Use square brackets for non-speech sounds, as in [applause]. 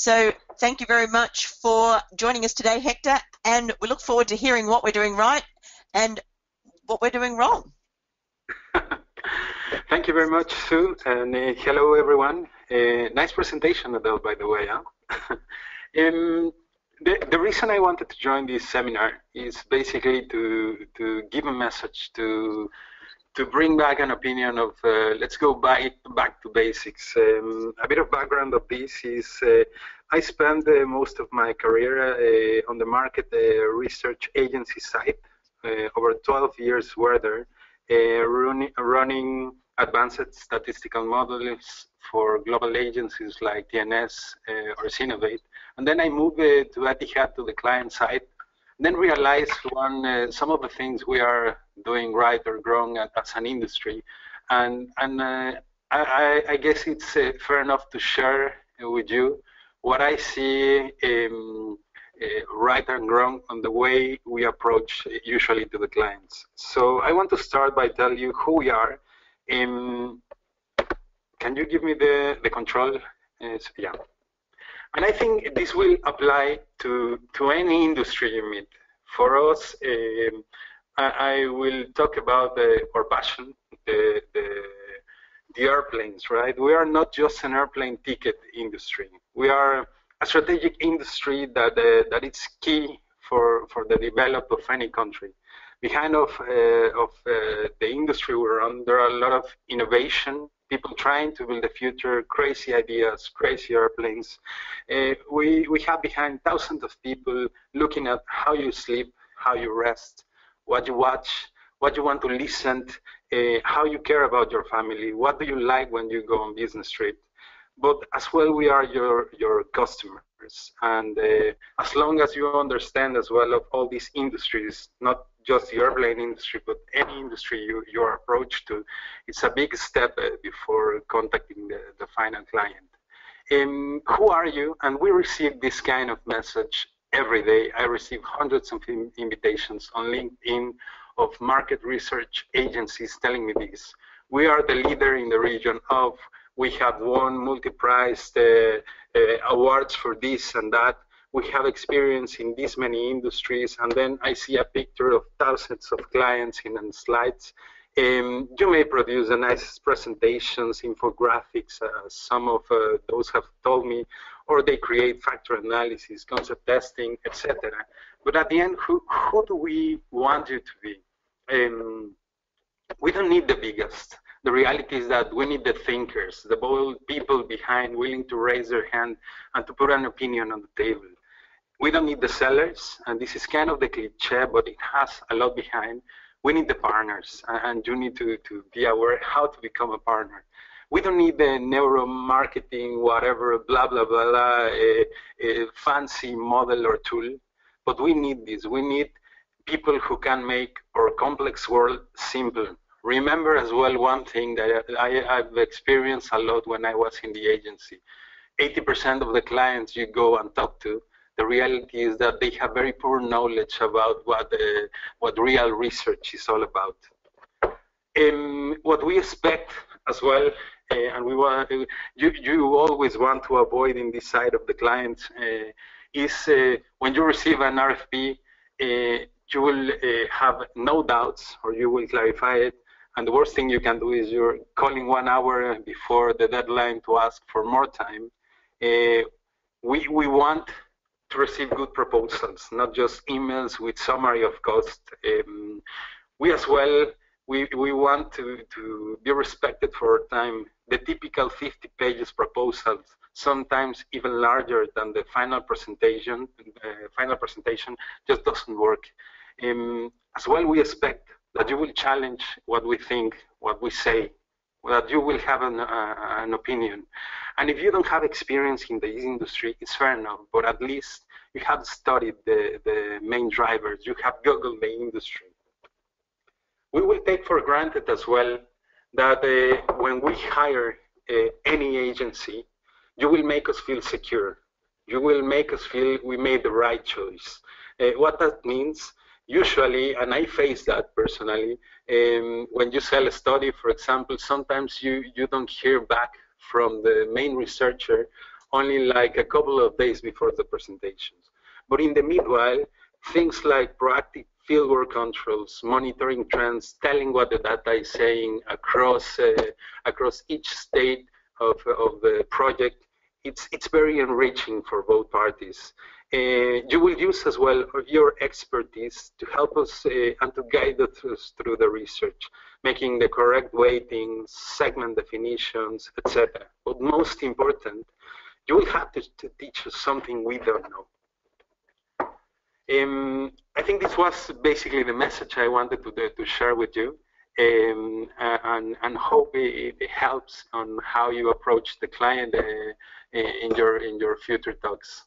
So thank you very much for joining us today, Hector, and we look forward to hearing what we're doing right and what we're doing wrong. [laughs] Thank you very much, Sue, and uh, hello everyone. Uh, nice presentation, Adele, by the way. Huh? [laughs] um, the, the reason I wanted to join this seminar is basically to to give a message to to bring back an opinion of uh, let's go back back to basics. Um, a bit of background of this is uh, I spent uh, most of my career uh, on the market research agency side. over 12 years were there, running, running advanced statistical models for global agencies like TNS or Synovate. And then I moved uh, to Etihad to the client side, then realized one uh, some of the things we are doing right or wrong as an industry, and and uh, I, I, guess it's uh, fair enough to share with you what I see um, uh, right and wrong on the way we approach usually to the clients. So I want to start by telling you who we are. Um, can you give me the the control? Uh, yeah. And I think this will apply to, to any industry you meet. For us, um, I, I, will talk about the, our passion, the, the, the airplanes, right? We are not just an airplane ticket industry. We are a strategic industry that, uh, that is key for, for the development of any country. Behind of, uh, of uh, the industry we're on, there are a lot of innovation, people trying to build the future, crazy ideas, crazy airplanes. Uh, we, we have behind thousands of people looking at how you sleep, how you rest, what you watch, what you want to listen, uh, how you care about your family, what do you like when you go on business trip. But as well, we are your, your customers. And uh, as long as you understand as well of all these industries, not just the airplane industry, but any industry you, your approach to, it's a big step uh, before contacting the, the final client. Um, who are you? And we receive this kind of message every day. I receive hundreds of invitations on LinkedIn of market research agencies telling me this. We are the leader in the region of, we have won multi-priced uh, uh, awards for this and that we have experience in these many industries, and then I see a picture of thousands of clients in slides. Um, you may produce a nice presentations, infographics, uh, some of uh, those have told me, or they create factor analysis, concept testing, etc. But at the end, who, who do we want you to be? Um, we don't need the biggest. The reality is that we need the thinkers, the bold people behind willing to raise their hand and to put an opinion on the table we don't need the sellers, and this is kind of the cliche, but it has a lot behind. We need the partners, and you need to, to be aware how to become a partner. We don't need the neuromarketing, whatever, blah, blah, blah, blah a, a fancy model or tool, but we need this. We need people who can make our complex world simple. Remember as well one thing that I, I've experienced a lot when I was in the agency. 80% of the clients you go and talk to the reality is that they have very poor knowledge about what uh, what real research is all about. Um, what we expect as well, uh, and we want you you always want to avoid in this side of the client uh, is uh, when you receive an RFP, uh, you will uh, have no doubts or you will clarify it. And the worst thing you can do is you're calling one hour before the deadline to ask for more time. we we want to receive good proposals, not just emails with summary of cost. Um, we as well, we, we want to, to be respected for time. The typical 50 pages proposals, sometimes even larger than the final presentation, uh, final presentation just doesn't work. Um, as well, we expect that you will challenge what we think, what we say, that you will have an, uh, an opinion. And if you don't have experience in this industry, it's fair enough, but at least you have studied the, the main drivers, you have Googled the industry. We will take for granted as well that uh, when we hire uh, any agency, you will make us feel secure. You will make us feel we made the right choice. Uh, what that means usually, and I face that personally, um, when you sell a study, for example, sometimes you, you don't hear back from the main researcher only like a couple of days before the presentations. But in the meanwhile, things like proactive fieldwork controls, monitoring trends, telling what the data is saying across uh, across each state of, of the project, it's it's very enriching for both parties. Uh, you will use as well your expertise to help us uh, and to guide us through the research, making the correct weightings, segment definitions, etc. But most important, you will have to, to, teach us something we don't know. Um, I think this was basically the message I wanted to, to share with you. Um, and, and, hope it, helps on how you approach the client uh, in your in your future talks.